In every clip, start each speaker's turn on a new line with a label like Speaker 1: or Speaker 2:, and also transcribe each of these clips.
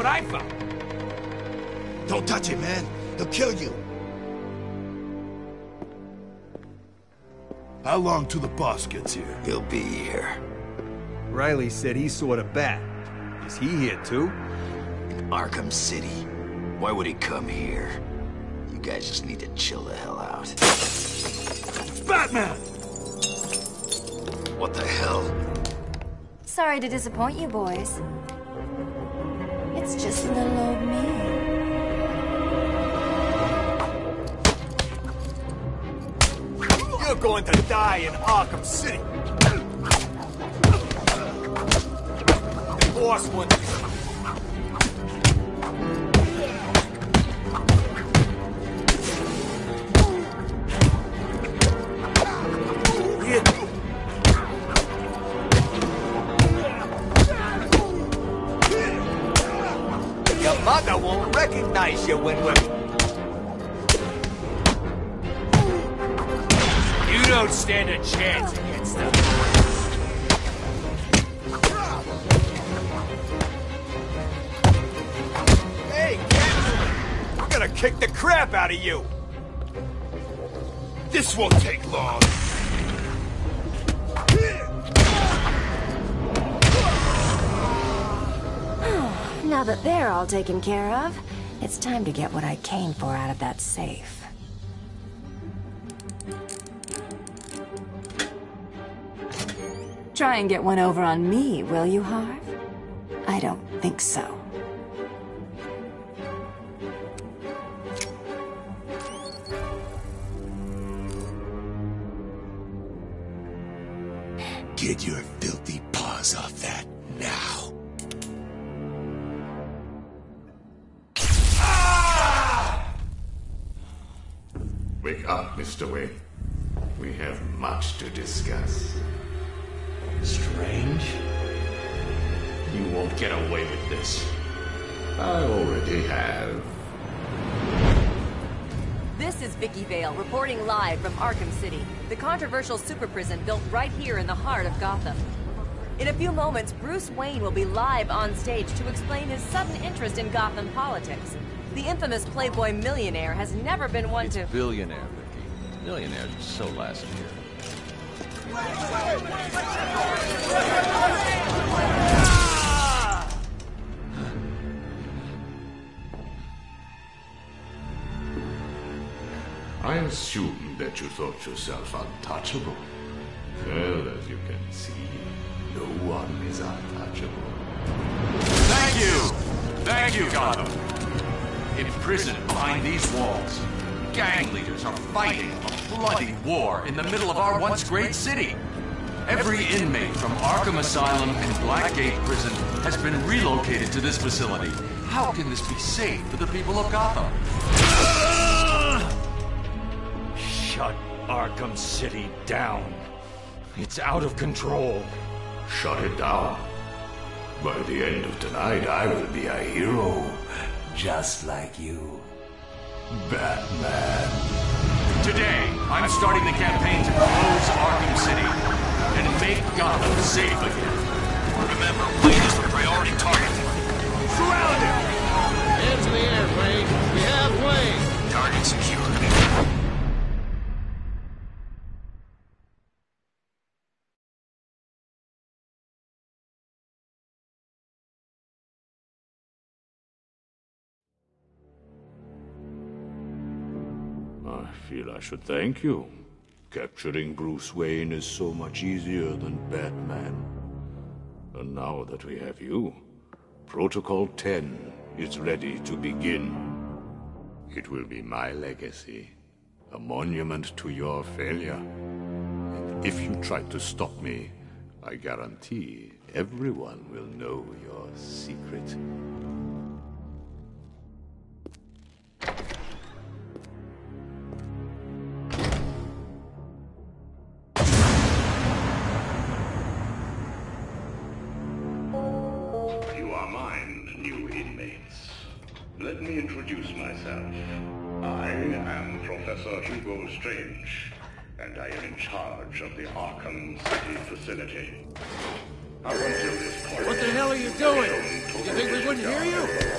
Speaker 1: what I found.
Speaker 2: Don't touch him, man. He'll kill you. How long till the boss gets here?
Speaker 3: He'll be here.
Speaker 1: Riley said he saw the bat. Is he here too?
Speaker 3: In Arkham City. Why would he come here? You guys just need to chill the hell out.
Speaker 2: It's Batman!
Speaker 3: What the hell?
Speaker 4: Sorry to disappoint you boys. It's just little old me.
Speaker 1: You're going to die in Arkham City. The boss wants Your mother won't recognize you when we're... You don't stand a chance against them. Kick the crap out of you!
Speaker 2: This won't take long.
Speaker 4: Now that they're all taken care of, it's time to get what I came for out of that safe. Try and get one over on me, will you, Harv? I don't think so.
Speaker 5: Won't get away with this.
Speaker 6: I already have.
Speaker 7: This is Vicki Vale reporting live from Arkham City, the controversial super prison built right here in the heart of Gotham. In a few moments, Bruce Wayne will be live on stage to explain his sudden interest in Gotham politics. The infamous Playboy millionaire has never been one to.
Speaker 8: Billionaire, Vicki. Millionaires so last year.
Speaker 6: I assume that you thought yourself untouchable. Well, as you can see, no one is untouchable.
Speaker 5: Thank you! Thank you, Gotham! Imprisoned behind these walls, gang leaders are fighting a bloody war in the middle of our once great city. Every inmate from Arkham Asylum and Blackgate Prison has been relocated to this facility. How can this be safe for the people of Gotham?
Speaker 1: Shut Arkham City down. It's out of control.
Speaker 6: Shut it down. By the end of tonight, I will be a hero, just like you. Batman.
Speaker 5: Today, I'm starting the campaign to close Arkham City and make Gotham safe again.
Speaker 3: Remember, Wayne is the priority target.
Speaker 1: Surround him!
Speaker 9: Hands in the air, Wayne. We have Wayne.
Speaker 3: Target secured.
Speaker 6: Feel I should thank you. Capturing Bruce Wayne is so much easier than Batman. And now that we have you, Protocol 10 is ready to begin. It will be my legacy, a monument to your failure. And if you try to stop me, I guarantee everyone will know your secret.
Speaker 10: Let me introduce myself. I am Professor Hugo Strange, and I am in charge of the Arkham City facility. Up until this point,
Speaker 9: What the hell are you doing? You think we wouldn't hear you?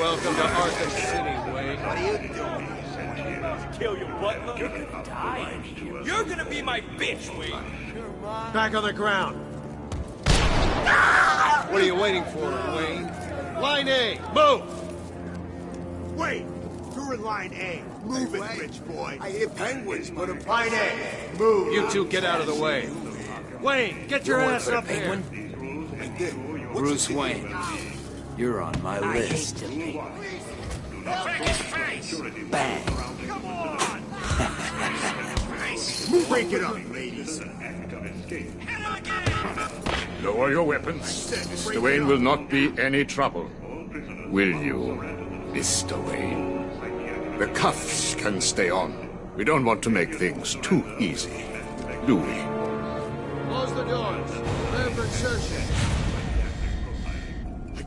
Speaker 9: Welcome to Arkham City, Wayne.
Speaker 2: What are you doing?
Speaker 11: Kill your butler? You're gonna die. You're gonna be my bitch, Wayne.
Speaker 9: Back on the ground. What are you waiting for, Wayne? Line A, move!
Speaker 2: Wait! You're in line A. Move it, rich boy. I hear penguins, but in line A. Move.
Speaker 9: You two get out of the way. Wayne, get your ass up here.
Speaker 12: Bruce Wayne, you're on my list. Bang.
Speaker 2: Break it up, ladies.
Speaker 6: Lower your weapons. Mr. Wayne will not be any trouble. Will you, Mr. Wayne? The cuffs can stay on. We don't want to make things too easy, do we?
Speaker 9: Close the doors. Prepare for insertion.
Speaker 2: I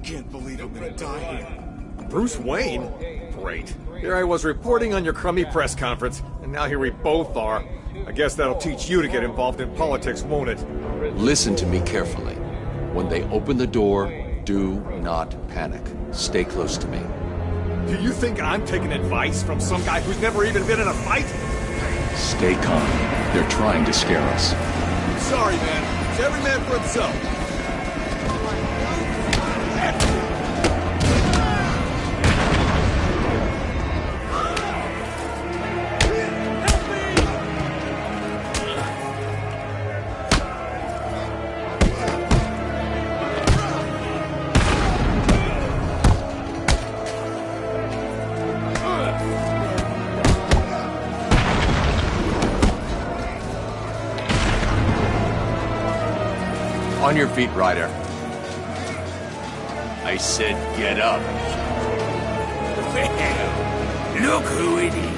Speaker 2: can't believe I'm gonna die here.
Speaker 1: Bruce Wayne? Great. Here I was reporting on your crummy press conference, and now here we both are. I guess that'll teach you to get involved in politics, won't it?
Speaker 5: Listen to me carefully. When they open the door, do not panic. Stay close to me.
Speaker 1: Do you think I'm taking advice from some guy who's never even been in a fight?
Speaker 5: Stay calm. They're trying to scare us.
Speaker 1: Sorry, man. It's every man for himself.
Speaker 5: On your feet, Ryder. I said get up.
Speaker 12: Well, look who it is.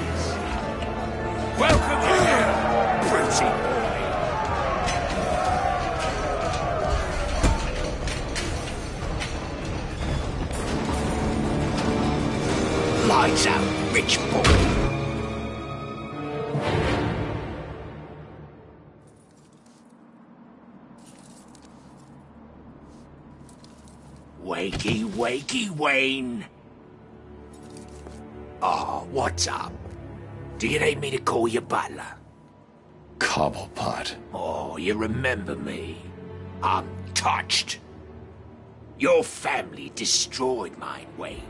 Speaker 12: Wakey, wakey, Wayne. Oh, what's up? Do you need me to call you butler?
Speaker 5: Cobblepot.
Speaker 12: Oh, you remember me. I'm touched. Your family destroyed mine, Wayne.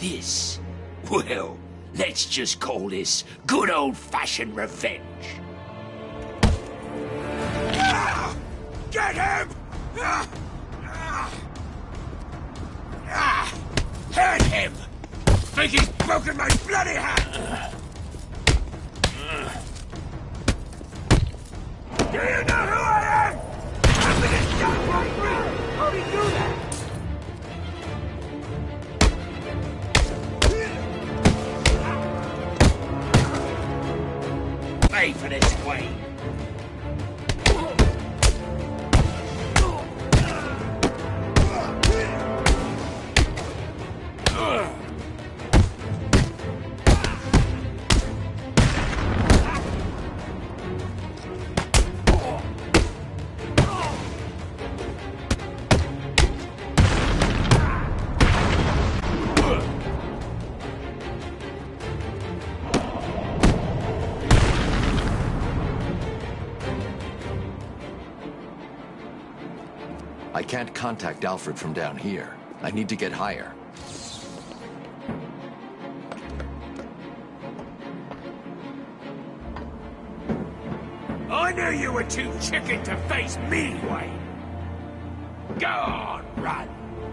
Speaker 12: This, well, let's just call this good old-fashioned revenge. Ah! Get him! Ah! Ah! Ah! Hurt him! Think he's broken my bloody hand! Do you know who I am? I'm gonna stop right now! How'd he do that? Pay for this, Wayne.
Speaker 5: Can't contact Alfred from down here. I need to get higher.
Speaker 12: I knew you were too chicken to face me, Wayne. Go on, run.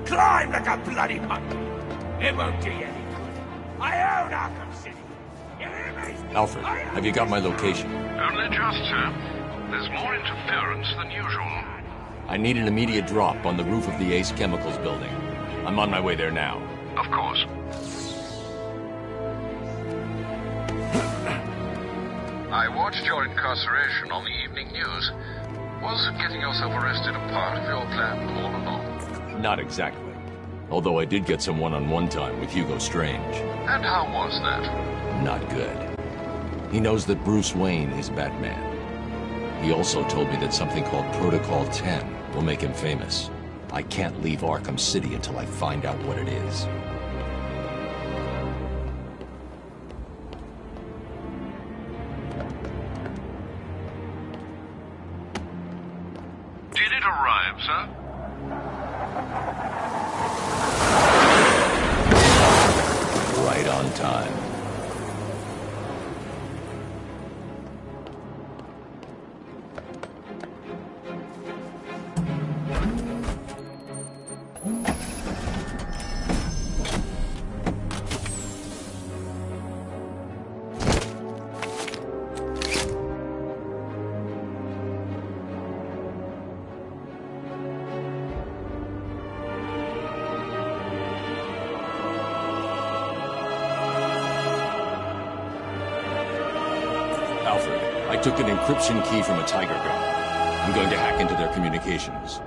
Speaker 12: Climb like a bloody monkey. It won't do you any good. I own Arkham City. You hear me?
Speaker 5: Alfred, have you got my location?
Speaker 13: Only just, sir. There's more interference than usual.
Speaker 5: I need an immediate drop on the roof of the Ace Chemicals building. I'm on my way there now.
Speaker 13: Of course. I watched your incarceration on the evening news. Was getting yourself arrested a part of your plan all along?
Speaker 5: Not exactly. Although I did get some one-on-one time with Hugo Strange.
Speaker 13: And how was that?
Speaker 5: Not good. He knows that Bruce Wayne is Batman. He also told me that something called Protocol 10 will make him famous. I can't leave Arkham City until I find out what it is. Took an encryption key from a Tyger gun. I'm going to hack into their communications.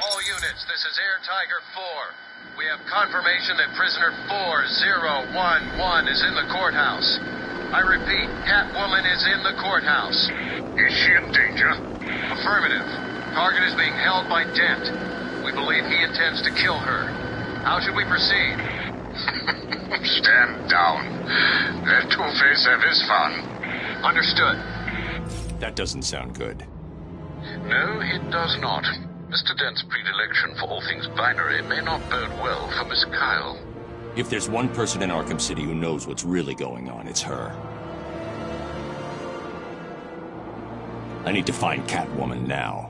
Speaker 14: All units, this is Air Tyger 4. We have confirmation that prisoner 4011 is in the courthouse. I repeat, Catwoman is in the courthouse.
Speaker 13: Is she in danger?
Speaker 14: Affirmative. Target is being held by Dent. We believe he intends to kill her. How should we proceed?
Speaker 13: Stand down. Let Two-Face have his fun.
Speaker 14: Understood.
Speaker 5: That doesn't sound good.
Speaker 13: No, it does not. Mr. Dent's predilection for all things binary may not bode well for Miss Kyle.
Speaker 5: If there's one person in Arkham City who knows what's really going on, it's her. I need to find Catwoman now.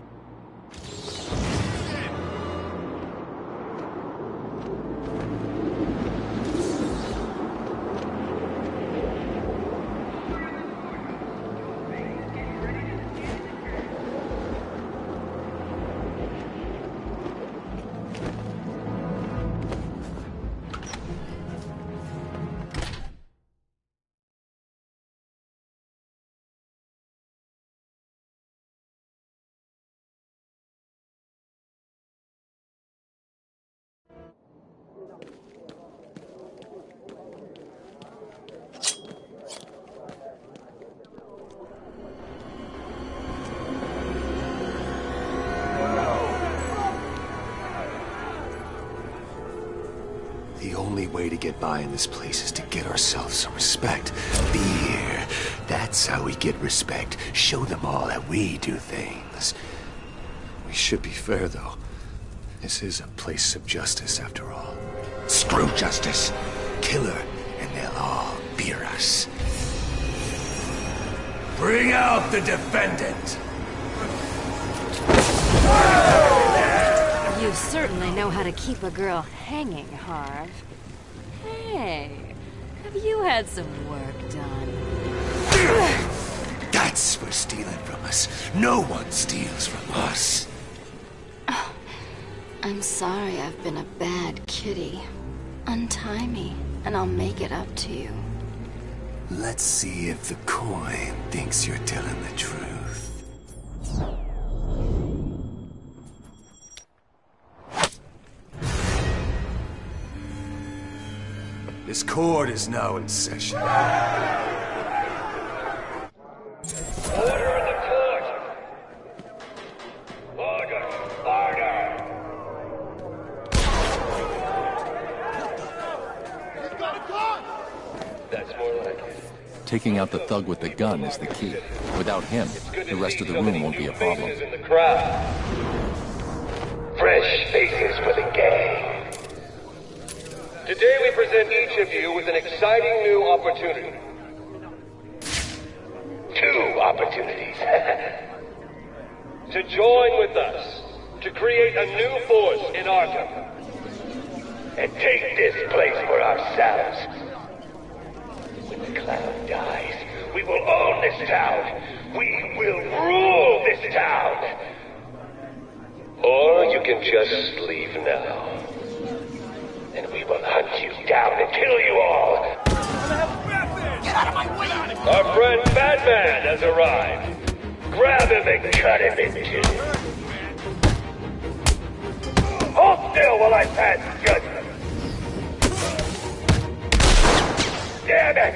Speaker 15: The only way to get by in this place is to get ourselves some respect. Fear. That's how we get respect. Show them all that we do things. We should be fair, though. This is a place of justice, after all. Screw justice. Kill her, and they'll all fear us.
Speaker 12: Bring out the defendant!
Speaker 7: Certainly know how to keep a girl hanging, Harv. Hey, have you had some work done?
Speaker 15: That's for stealing from us. No one steals from us.
Speaker 4: Oh, I'm sorry I've been a bad kitty. Untie me, and I'll make it up to you.
Speaker 15: Let's see if the coin thinks you're telling the truth. Court is now in session.
Speaker 12: Order in the court! Order! Order! He's got a gun! That's more like it.
Speaker 5: Taking out the thug with the gun is the key. Without him, the rest of the room won't be a problem.
Speaker 12: in the crowd. Fresh faces for the gang. Today we present each of you with an exciting new opportunity. Two opportunities. to join with us to create a new force in Arkham. And take this place for ourselves. When the clown dies, we will own this town. We will rule this town. Or you
Speaker 16: can just leave now. Will hunt you down and kill you all.
Speaker 12: Get out of my way!
Speaker 16: Our friend Batman has arrived. Grab him and cut him in two. Hold still while I pass judgment. Damn it!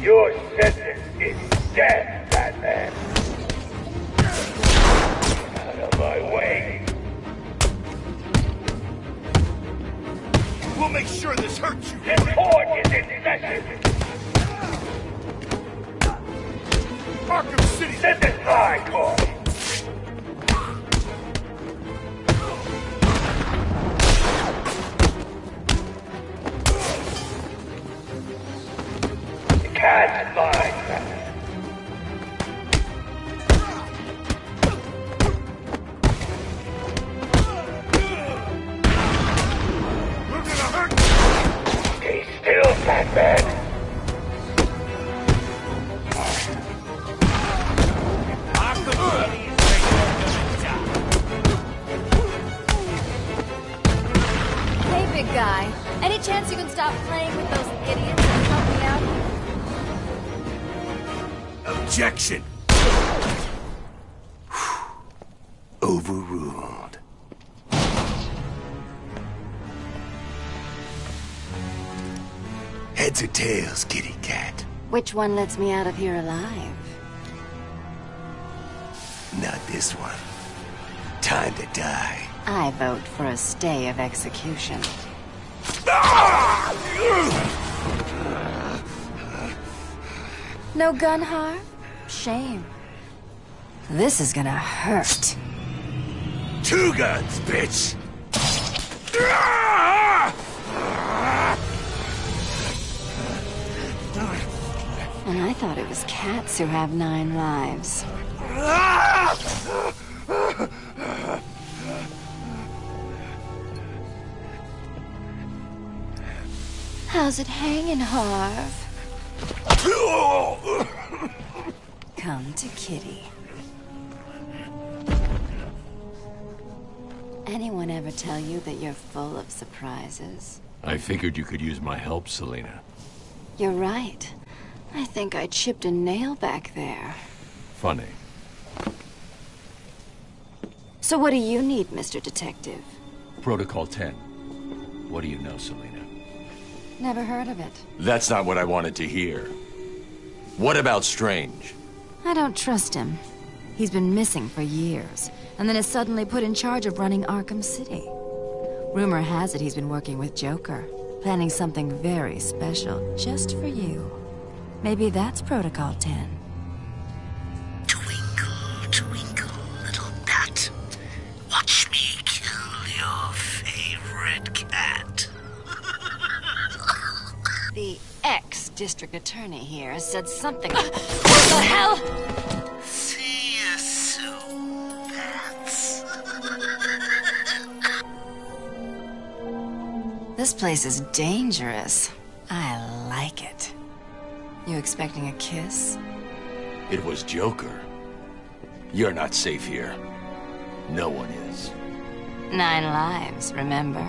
Speaker 16: Your sentence is death, Mine,
Speaker 15: Overruled. Heads or tails, kitty cat?
Speaker 4: Which one lets me out of here alive?
Speaker 15: Not this one. Time to die.
Speaker 4: I vote for a stay of execution. No gun Harv? Shame. This is gonna hurt.
Speaker 12: Two guns, bitch.
Speaker 4: And I thought it was cats who have nine lives. How's it hanging, Harv? Come to Kitty. Anyone ever tell you that you're full of surprises?
Speaker 5: I figured you could use my help, Selina.
Speaker 4: You're right. I think I chipped a nail back there.
Speaker 5: Funny.
Speaker 4: So what do you need, Mr. Detective?
Speaker 5: Protocol 10. What do you know, Selina?
Speaker 4: Never heard of it.
Speaker 5: That's not what I wanted to hear. What about Strange?
Speaker 4: I don't trust him. He's been missing for years, and then is suddenly put in charge of running Arkham City. Rumor has it he's been working with Joker, planning something very special just for you. Maybe that's Protocol 10.
Speaker 15: Twinkle, twinkle, little bat. Watch me kill your favorite cat.
Speaker 4: The ex-district attorney here said something... what the hell? This place is dangerous. I like it. You expecting a kiss?
Speaker 5: It was Joker. You're not safe here. No one is.
Speaker 4: Nine lives, remember?